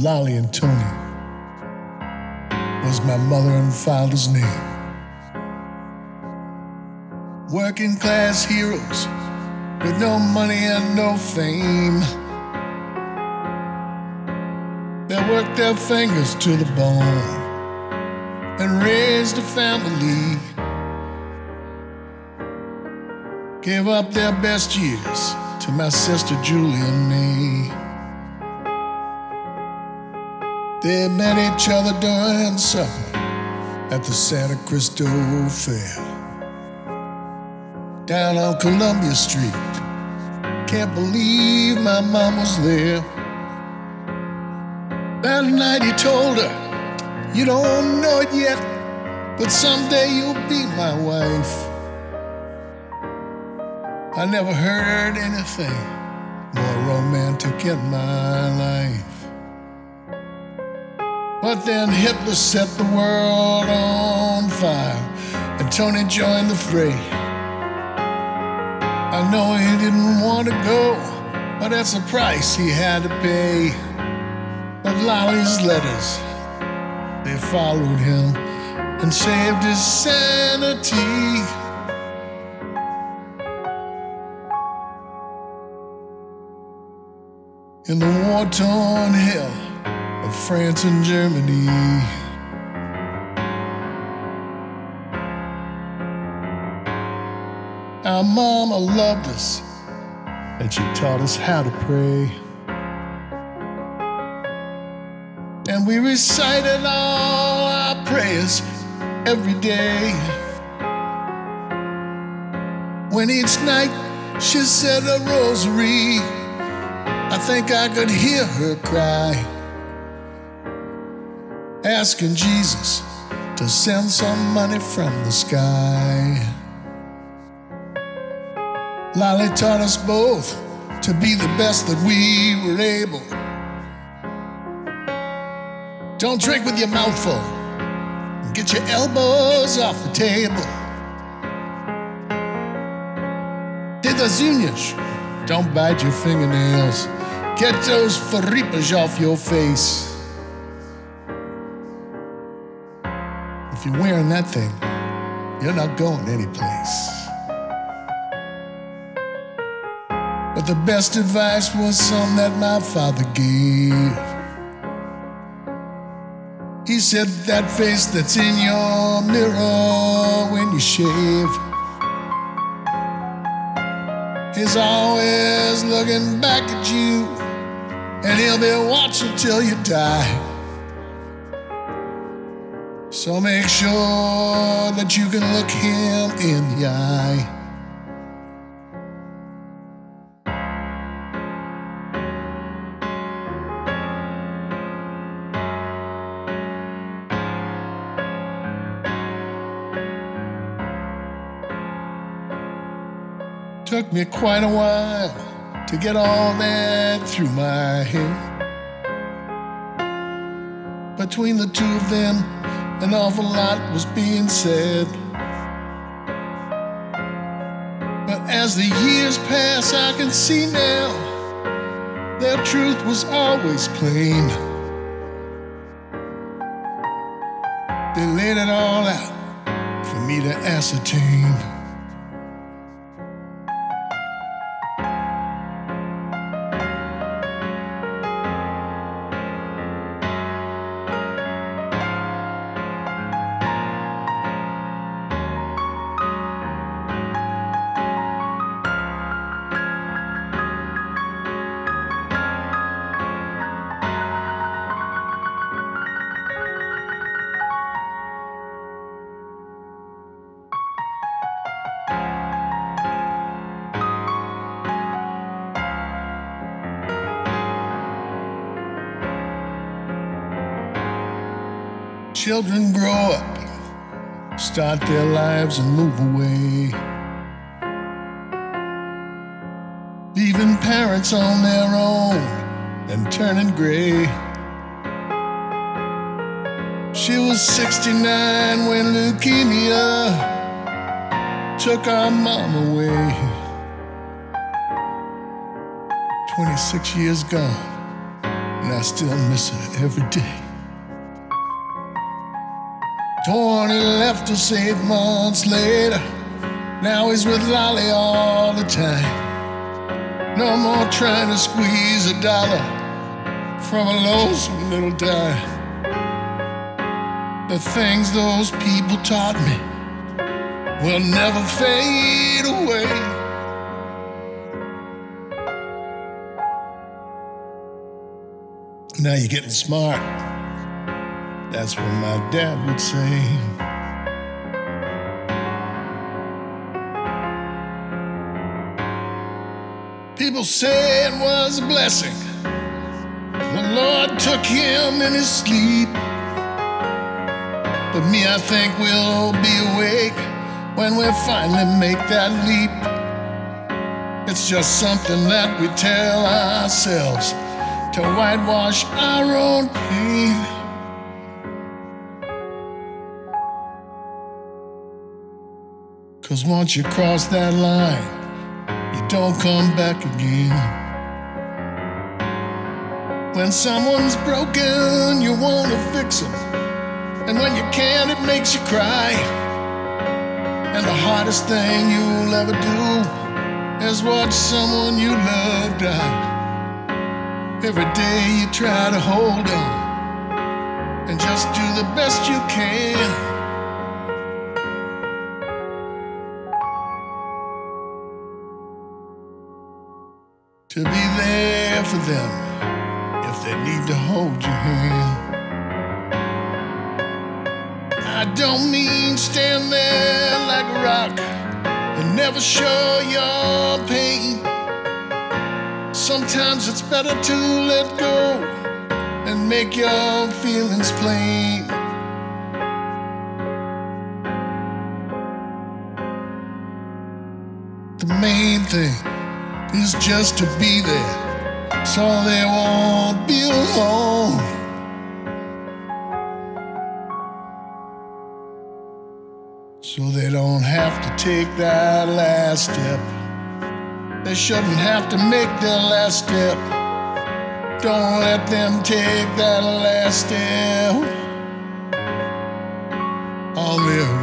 Lolly and Tony was my mother and father's name. Working class heroes with no money and no fame. They worked their fingers to the bone and raised a family. Gave up their best years to my sister Julie and me. They met each other during supper at the Santo Christo Fair. Down on Columbia Street. Can't believe my mom was there. That night he told her, You don't know it yet, but someday you'll be my wife. I never heard anything more romantic in my life. But then Hitler set the world on fire, and Tony joined the fray. I know he didn't want to go, but that's the price he had to pay. But Lolly's letters, they followed him and saved his sanity. In the war torn hell of France and Germany. Our mama loved us, and she taught us how to pray. And we recited all our prayers every day. When each night she said a rosary, I think I could hear her cry, asking Jesus to send some money from the sky. Lolly taught us both to be the best that we were able. Don't drink with your mouth full. Get your elbows off the table. Did das unhas. Don't bite your fingernails. Get those farripas off your face. You're wearing that thing, you're not going anyplace. But the best advice was some that my father gave. He said, That face that's in your mirror when you shave is always looking back at you, and he'll be watching till you die. So make sure that you can look him in the eye. Took me quite a while to get all that through my head. Between the two of them, an awful lot was being said. But as the years pass, I can see now their truth was always plain. They laid it all out for me to ascertain. Children grow up, start their lives and move away. Leaving parents on their own and turning gray. She was 69 when leukemia took our mom away. 26 years gone, and I still miss her every day. Tony left us eight months later. Now he's with Lolly all the time. No more trying to squeeze a dollar from a lonesome little dime. The things those people taught me will never fade away. Now you're getting smart. That's what my dad would say. People say it was a blessing. The Lord took him in his sleep. But me, I think we'll be awake when we finally make that leap. It's just something that we tell ourselves to whitewash our own pain. Cause once you cross that line, you don't come back again. When someone's broken, you wanna fix them. And when you can't, it makes you cry. And the hardest thing you'll ever do is watch someone you love die. Every day you try to hold on and just do the best you can. To be there for them if they need to hold your hand. I don't mean stand there like a rock and never show your pain. Sometimes it's better to let go and make your feelings plain. The main thing is just to be there so they won't be alone. So they don't have to take that last step. They shouldn't have to make their last step. Don't let them take that last step on their.